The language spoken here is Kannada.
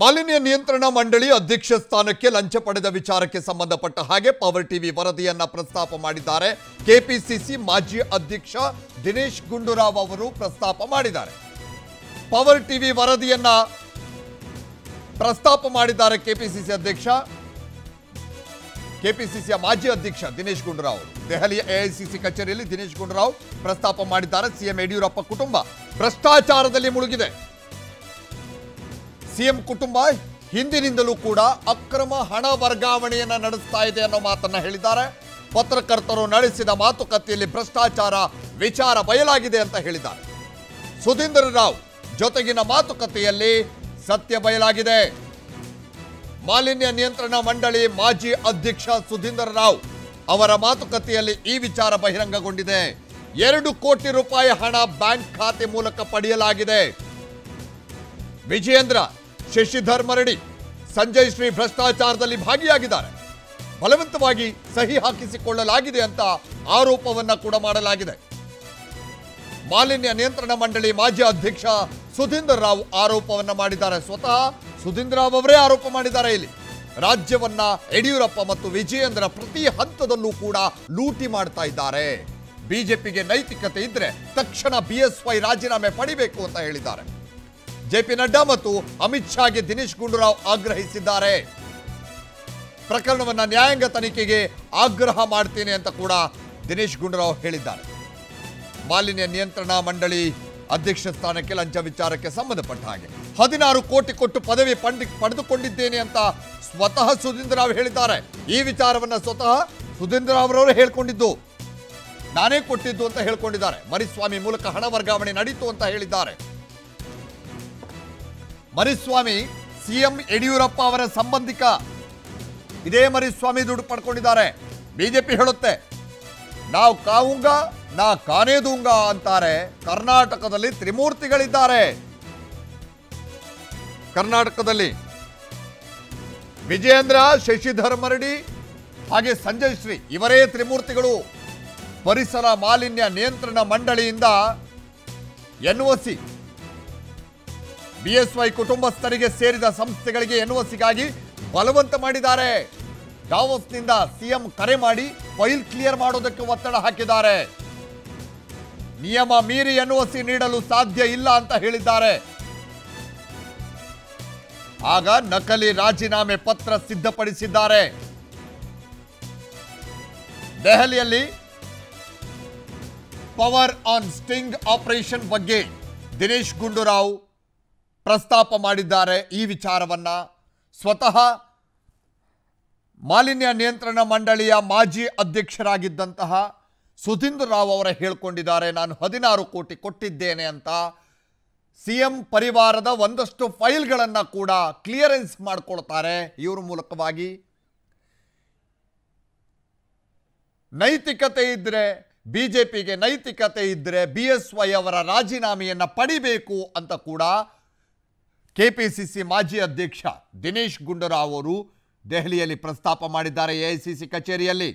ಮಾಲಿನ್ಯ ನಿಯಂತ್ರಣ ಮಂಡಳಿ ಅಧ್ಯಕ್ಷ ಸ್ಥಾನಕ್ಕೆ ಲಂಚ ಪಡೆದ ವಿಚಾರಕ್ಕೆ ಸಂಬಂಧಪಟ್ಟ ಹಾಗೆ ಪವರ್ ಟಿವಿ ವರದಿಯನ್ನ ಪ್ರಸ್ತಾಪ ಮಾಡಿದ್ದಾರೆ. ಕೆಪಿಸಿಸಿ ಮಾಜಿ ಅಧ್ಯಕ್ಷ ದಿನೇಶ್ ಗುಂಡೂರಾವ್ ಅವರು ಪ್ರಸ್ತಾಪ ಮಾಡಿದ್ದಾರೆ. ಪವರ್ ಟಿವಿ ವರದಿಯನ್ನ ಪ್ರಸ್ತಾಪ ಮಾಡಿದ್ದಾರೆ ಕೆಪಿಸಿಸಿ ಅಧ್ಯಕ್ಷ. ಕೆಪಿಸಿಸಿಯ ಮಾಜಿ ಅಧ್ಯಕ್ಷ ದಿನೇಶ್ ಗುಂಡೂರಾವ್ ದೆಹಲಿಯ ಎಐಸಿಸಿ ಕಚೇರಿಯಲ್ಲಿ ದಿನೇಶ್ ಗುಂಡೂರಾವ್ ಪ್ರಸ್ತಾಪ ಮಾಡಿದ್ದಾರೆ. ಸಿಎಂ ಯಡಿಯೂರಪ್ಪ ಕುಟುಂಬ. ಭ್ರಷ್ಟಾಚಾರದಲ್ಲಿ ಮುಳುಗಿದೆ. ಸಿಎಂ ಕುಟುಂಬ ಹಿಂದಿನಿಂದಲೂ ಕೂಡ ಅಕ್ರಮ ಹಣ ವರ್ಗಾವಣೆಯನ್ನು ನಡೆಸ್ತಾ ಇದೆ ಅನ್ನೋ ಮಾತನ್ನ ಹೇಳಿದ್ದಾರೆ. ಪತ್ರಕರ್ತರು ನಡೆಸಿದ ಮಾತುಕತೆಯಲ್ಲಿ ಭ್ರಷ್ಟಾಚಾರ ವಿಚಾರ ಬಯಲಾಗಿದೆ ಅಂತ ಹೇಳಿದ್ದಾರೆ. ಸುಧೀಂದ್ರ ರಾವ್ ಜೊತೆಗಿನ ಮಾತುಕತೆಯಲ್ಲಿ ಸತ್ಯ ಬಯಲಾಗಿದೆ. ಮಾಲಿನ್ಯ ನಿಯಂತ್ರಣ ಮಂಡಳಿ ಮಾಜಿ ಅಧ್ಯಕ್ಷ ಸುಧೀಂದ್ರ ರಾವ್ ಅವರ ಮಾತುಕತೆಯಲ್ಲಿ ಈ ವಿಚಾರ ಬಹಿರಂಗಗೊಂಡಿದೆ. ಎರಡು ಕೋಟಿ ರೂಪಾಯಿ ಹಣ ಬ್ಯಾಂಕ್ ಖಾತೆ ಮೂಲಕ ಪಡೆಯಲಾಗಿದೆ. ವಿಜಯೇಂದ್ರ ಶಶಿಧರ್ ಮರಡಿ ಸಂಜಯ್ ಶ್ರೀ ಭ್ರಷ್ಟಾಚಾರದಲ್ಲಿ ಭಾಗಿಯಾಗಿದ್ದಾರೆ. ಬಲವಂತವಾಗಿ ಸಹಿ ಹಾಕಿಸಿಕೊಳ್ಳಲಾಗಿದೆ ಅಂತ ಆರೋಪವನ್ನ ಕೂಡ ಮಾಡಲಾಗಿದೆ. ಮಾಲಿನ್ಯ ನಿಯಂತ್ರಣ ಮಂಡಳಿ ಮಾಜಿ ಅಧ್ಯಕ್ಷ ಸುಧೀಂದ್ರ ರಾವ್ ಆರೋಪವನ್ನ ಮಾಡಿದ್ದಾರೆ. ಸ್ವತಃ ಸುಧೀಂದ್ರ ರಾವ್ ಅವರೇ ಆರೋಪ ಮಾಡಿದ್ದಾರೆ ಇಲ್ಲಿ. ರಾಜ್ಯವನ್ನ ಯಡಿಯೂರಪ್ಪ ಮತ್ತು ವಿಜಯೇಂದ್ರ ಪ್ರತಿ ಹಂತದಲ್ಲೂ ಕೂಡ ಲೂಟಿ ಮಾಡ್ತಾ ಇದ್ದಾರೆ. ಬಿಜೆಪಿಗೆ ನೈತಿಕತೆ ಇದ್ರೆ ತಕ್ಷಣ ಬಿಎಸ್ವೈ ರಾಜೀನಾಮೆ ಪಡಿಬೇಕು ಅಂತ ಹೇಳಿದ್ದಾರೆ. ಜೆಪಿ ನಡ್ಡಾ ಮತ್ತು ಅಮಿತ್ ಶಾಗೆ ದಿನೇಶ್ ಗುಂಡೂರಾವ್ ಆಗ್ರಹಿಸಿದ್ದಾರೆ. ಪ್ರಕರಣವನ್ನ ನ್ಯಾಯಾಂಗ ತನಿಖೆಗೆ ಆಗ್ರಹ ಮಾಡ್ತೇನೆ ಅಂತ ಕೂಡ ದಿನೇಶ್ ಗುಂಡೂರಾವ್ ಹೇಳಿದ್ದಾರೆ. ಮಾಲಿನ್ಯ ನಿಯಂತ್ರಣ ಮಂಡಳಿ ಅಧ್ಯಕ್ಷ ಸ್ಥಾನಕ್ಕೆ ಲಂಚ ವಿಚಾರಕ್ಕೆ ಸಂಬಂಧಪಟ್ಟ ಹಾಗೆ. ಹದಿನಾರು ಕೋಟಿ ಕೊಟ್ಟು ಪದವಿ ಪಂಡಿ, ಪಡೆದುಕೊಂಡಿದ್ದೇನೆ ಅಂತ ಸ್ವತಃ ಸುಧೀಂದ್ರ ರಾವ್ ಹೇಳಿದ್ದಾರೆ. ಈ ವಿಚಾರವನ್ನ ಸ್ವತಃ ಸುಧೀಂದ್ರ ಅವರವರು ಅವರೇ ಹೇಳ್ಕೊಂಡಿದ್ದು. ನಾನೇ ಕೊಟ್ಟಿದ್ದು ಅಂತ ಹೇಳ್ಕೊಂಡಿದ್ದಾರೆ. ಮರಿಸ್ವಾಮಿ ಮೂಲಕ ಹಣ ವರ್ಗಾವಣೆ ನಡೀತು ಅಂತ ಹೇಳಿದ್ದಾರೆ. ಮರಿಸ್ವಾಮಿ ಸಿಎಂ ಯಡಿಯೂರಪ್ಪ ಅವರ ಸಂಬಂಧಿಕ ಇದೇ ಮರಿಸ್ವಾಮಿ ದುಡ್ಡು ಪಡ್ಕೊಂಡಿದ್ದಾರೆ. ಬಿಜೆಪಿ ಹೇಳುತ್ತೆ, ನಾವು ಕಾವುಂಗ, ನಾ ಕಾನೇದುಂಗ ಅಂತಾರೆ. ಕರ್ನಾಟಕದಲ್ಲಿ ತ್ರಿಮೂರ್ತಿಗಳಿದ್ದಾರೆ. ಕರ್ನಾಟಕದಲ್ಲಿ ವಿಜಯೇಂದ್ರ, ಶಶಿಧರ್ ಮರಡಿ ಹಾಗೆ ಸಂಜಯ್ ಶ್ರೀ ಇವರೇ ತ್ರಿಮೂರ್ತಿಗಳು. ಪರಿಸರ ಮಾಲಿನ್ಯ ನಿಯಂತ್ರಣ ಮಂಡಳಿಯಿಂದ ಎನ್ಒಸಿ ಬಿಎಸ್ವೈ ಕುಟುಂಬಸ್ಥರಿಗೆ ಸೇರಿದ ಸಂಸ್ಥೆಗಳಿಗೆ ಎನ್ಒಸಿಗಾಗಿ ಬಲವಂತ ಮಾಡಿದ್ದಾರೆ. ಡಾವೋಸ್ನಿಂದ ಸಿಎಂ ಕರೆ ಮಾಡಿ ಫೈಲ್ ಕ್ಲಿಯರ್ ಮಾಡೋದಕ್ಕೆ ಒತ್ತಡ ಹಾಕಿದ್ದಾರೆ. ನಿಯಮ ಮೀರಿ ಎನ್ಒಸಿ ನೀಡಲು ಸಾಧ್ಯ ಇಲ್ಲ ಅಂತ ಹೇಳಿದ್ದಾರೆ. ಆಗ ನಕಲಿ ರಾಜೀನಾಮೆ ಪತ್ರ ಸಿದ್ಧಪಡಿಸಿದ್ದಾರೆ. ದೆಹಲಿಯಲ್ಲಿ ಪವರ್ ಆನ್ ಸ್ಟಿಂಗ್ ಆಪರೇಷನ್ ಬಗ್ಗೆ ದಿನೇಶ್ ಗುಂಡೂರಾವ್ ಪ್ರಸ್ತಾಪ ಮಾಡಿದ್ದಾರೆ ಈ ವಿಚಾರವನ್ನ. ಸ್ವತಃ ಮಾಲಿನ್ಯ ನಿಯಂತ್ರಣ ಮಂಡಳಿಯ ಮಾಜಿ ಅಧ್ಯಕ್ಷರಾಗಿದ್ದಂತಹ ಸುಧೀಂದ್ರ ರಾವ್ ಅವರ ಹೇಳ್ಕೊಂಡಿದ್ದಾರೆ. ನಾನು ಹದಿನಾರು ಕೋಟಿ ಕೊಟ್ಟಿದ್ದೇನೆ ಅಂತ. ಸಿಎಂ ಪರಿವಾರದ ಒಂದಷ್ಟು ಫೈಲ್ಗಳನ್ನು ಕೂಡ ಕ್ಲಿಯರೆನ್ಸ್ ಮಾಡಿಕೊಳ್ತಾರೆ ಇವ್ರ ಮೂಲಕವಾಗಿ. ನೈತಿಕತೆ ಇದ್ರೆ ಪಿಗೆ ನೈತಿಕತೆ ಇದ್ರೆ ಬಿ ಎಸ್ ವೈ ಅವರ ರಾಜೀನಾಮೆಯನ್ನು ಪಡಿಬೇಕು ಅಂತ ಕೂಡ ಕೆಪಿಸಿಸಿ ಮಾಜಿ ಅಧ್ಯಕ್ಷ ದಿನೇಶ್ ಗುಂಡೂರಾವ್ ಅವರು ದೆಹಲಿಯಲ್ಲಿ ಪ್ರಸ್ತಾಪ ಮಾಡಿದ್ದಾರೆ ಎಐಸಿಸಿ ಕಚೇರಿಯಲ್ಲಿ.